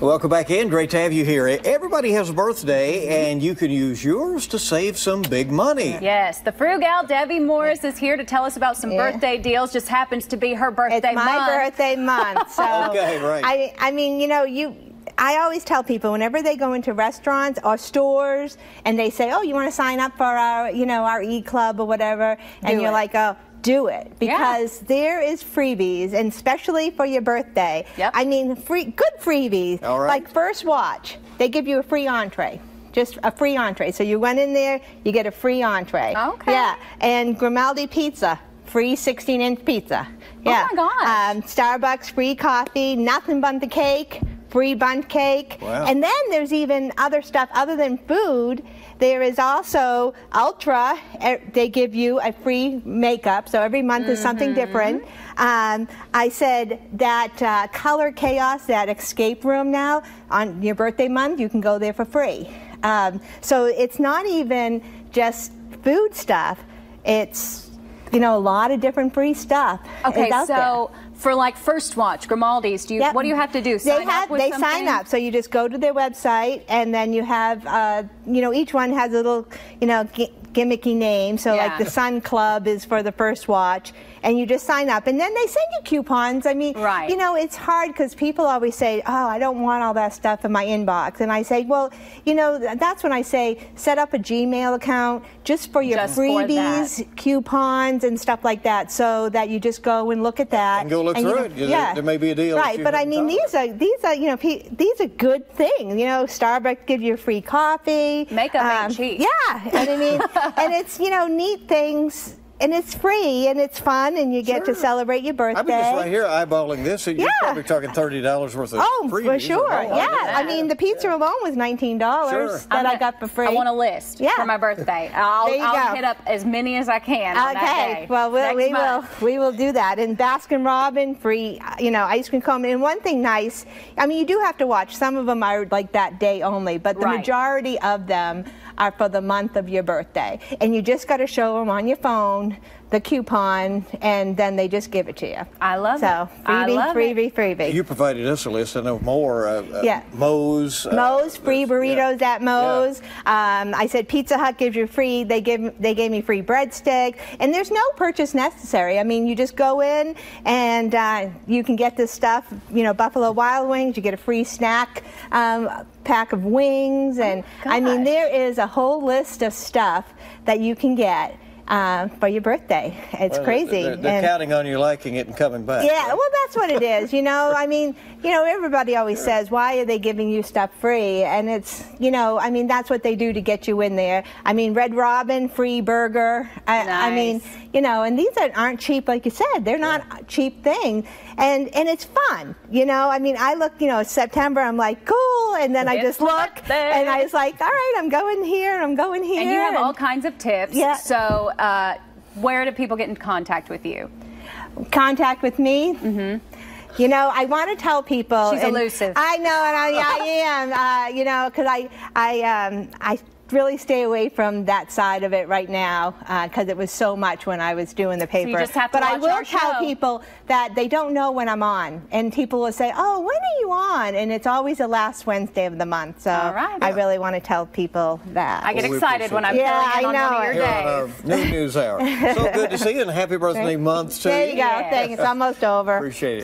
Welcome back in. Great to have you here. Everybody has a birthday, and you can use yours to save some big money. Yes, the frugal Debbie Morris is here to tell us about some Yeah. birthday deals. Just happens to be her birthday It's my month. birthday month. So Okay, right. I, I mean, you know, you. I always tell people whenever they go into restaurants or stores and they say, "Oh, you want to sign up for our, you know, our e club or whatever," and Do you're it. like, "Oh." Do it because there is freebies, and especially for your birthday. Yep. I mean, free, good freebies. All right. Like First Watch, they give you a free entree, just a free entree. So you went in there, you get a free entree. Okay. Yeah, and Grimaldi Pizza, free 16-inch pizza. Oh Yeah. my gosh. Um, Starbucks free coffee, nothing but the cake, free bundt cake. Wow. And then there's even other stuff other than food. There is also Ulta. eh, They give you a free makeup, so every month is something Mm-hmm. different. Um, I said that uh, Color Chaos, that escape room now, on your birthday month, you can go there for free. Um, so it's not even just food stuff. It's you know a lot of different free stuff. Okay, out there. so for like First Watch, Grimaldi's, do you, Yep. what do you have to do? They have they sign up, so you just go to their website, and then you have uh, you know each one has a little you know gimmicky name. So like the Sun Club is for the first watch, and you just sign up, and then they send you coupons. I mean, Right. you know it's hard because people always say, oh, I don't want all that stuff in my inbox, and I say, well, you know that's when I say set up a Gmail account just for your Just for freebies, coupons, and stuff like that, so that you just go and look at that And go look you through know- it. Yeah, there may be a deal Right, but I mean thought these are these are you know these are good things. You know, Starbucks gives you a free coffee. Makeup ain't um, cheap. Yeah, and I mean, and it's you know neat things, and it's free and it's fun, and you get to celebrate your birthday. I mean, just right here eyeballing this, and you're Yeah. probably talking thirty dollars worth of Oh, freebies for sure. alone. Yeah, I mean the pizza alone was nineteen dollars Sure. that I'm I got for free. I want a list Yeah. for my birthday. I'll, There you I'll go. hit up as many as I can. on that Okay, day. well, we'll we month. will we will do that. And Baskin Robin free, uh, you know, ice cream cone. And one thing nice, I mean, you do have to watch. Some of them are like that day only, but the Right. majority of them are for the month of your birthday. And you just got to show them on your phone the coupon, and then they just give it to you. I love so, it. I freebie, freebie, it. freebie. You provided us a list. I know more. Uh, uh, Yeah. Moe's. uh, Moe's free burritos yeah. at Moe's. Um, I said Pizza Hut gives you free. They give they gave me free breadstick, and there's no purchase necessary. I mean, you just go in and uh, you can get this stuff. You know, Buffalo Wild Wings. You get a free snack um, pack of wings, and I mean, there is a whole list of stuff that you can get. Uh, for your birthday, it's Well, crazy. They're, they're And- counting on you liking it and coming back. yeah, well, that's what it is. You know, I mean, you know, everybody always says, why are they giving you stuff free? And it's, you know, I mean, that's what they do to get you in there. I mean, Red Robin, free burger. I, I mean, you know, and these are, aren't cheap, like you said. They're not a cheap thing. And, and it's fun, you know. I mean, I look, you know, September, I'm like, cool. And then I just look, birthday. and I was like, all right, I'm going here, I'm going here. And you have all kinds of tips. Yeah. So, uh, where do people get in contact with you? contact with me. Mm-hmm. You know, I want to tell people. She's elusive. I know, and I, I am. Uh, you know, because I, I, um, I really stay away from that side of it right now uh, because it was so much when I was doing the paper. just have to but I will our tell show. people that they don't know when I'm on, and people will say, "Oh, when are you on?" And it's always the last Wednesday of the month. So All right. I really want to tell people that. I get Well, excited when I'm appreciate it. filling Yeah, on I one of know your on days. New News Hour. So good to see you and happy birthday month to you. there you go. Yes. Thanks. It's almost over. Appreciate it.